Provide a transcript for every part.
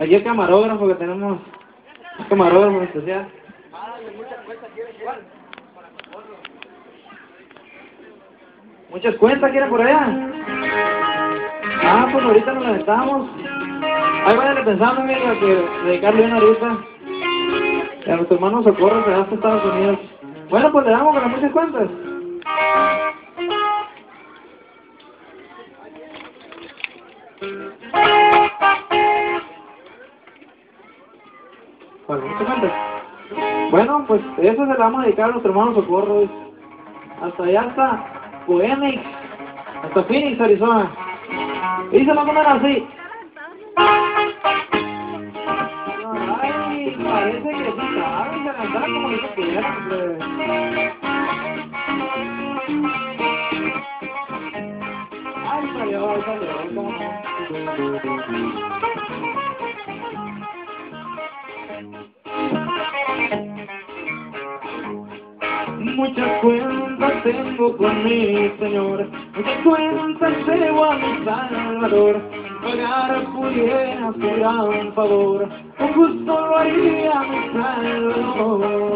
Aquí el camarógrafo que tenemos, el camarógrafo especial. Muchas cuentas quieren por allá. Ah, pues ahorita nos levantamos. Ahí váyanle pensando, amigo, que dedicarle una ahorita. A nuestro hermano Socorro que va hasta Estados Unidos. Bueno, pues le damos con las muchas cuentas. Cuentas. Bueno, pues eso se le vamos a dedicar a nuestro hermano Socorro. Hasta allá hasta Phoenix, hasta Phoenix, Arizona. Y se poner así. Ay, parece que sí como. Ay, salió, salió, Muchas cuentas tengo con mi Señor, muchas cuentas debo a mi Salvador. Pagar pudiera su gran favor, con gusto lo haría mi Salvador.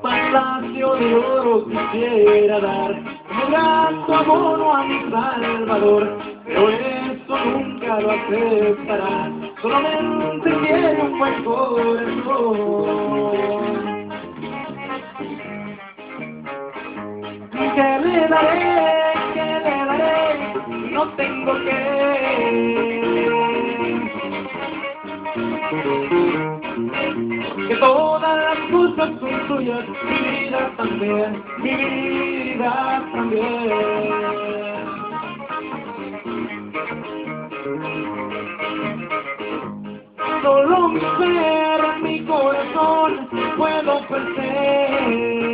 Palacio de oro quisiera dar, como grato abono a mi Salvador, pero nunca lo aceptará, solamente quiere un buen corazón. ¿Qué le daré? ¿Qué le daré? No tengo que. Que todas las cosas son tuyas, mi vida también, mi vida también. Solo mi ser, mi corazón puedo perder.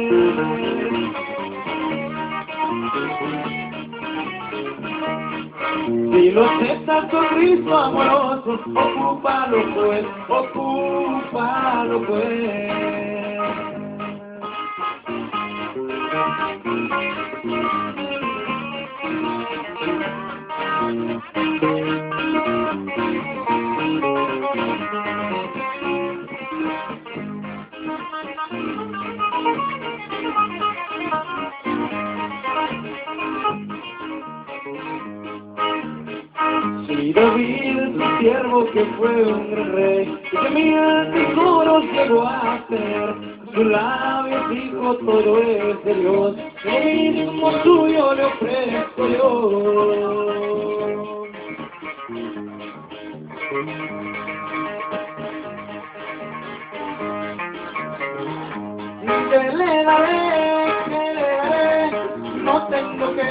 Si lo aceptas con Cristo amoroso, ocúpalo pues, ocúpalo pues. Si David, su siervo que fue un gran rey, que mil tesoros llegó a hacer, su labio dijo todo es de Dios, lo mismo tuyo le ofrezco yo. Que le daré, que le daré, no tengo que,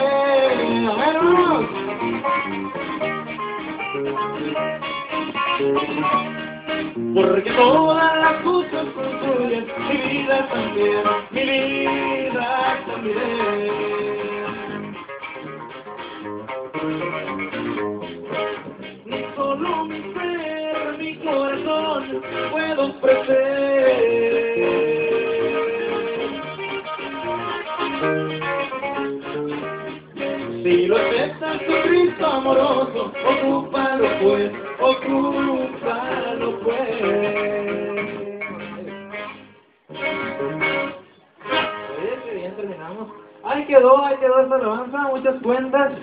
vámonos. Porque todas las cosas son tuyas, mi vida también, mi vida también. Ni solo mi ser, mi corazón puedo ofrecer. Lo aceptas con Cristo amoroso, ocúpalo pues, ocúpalo pues. Oye, que bien terminamos. Ahí quedó, ahí quedó esta alabanza, muchas cuentas.